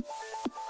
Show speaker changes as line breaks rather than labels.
you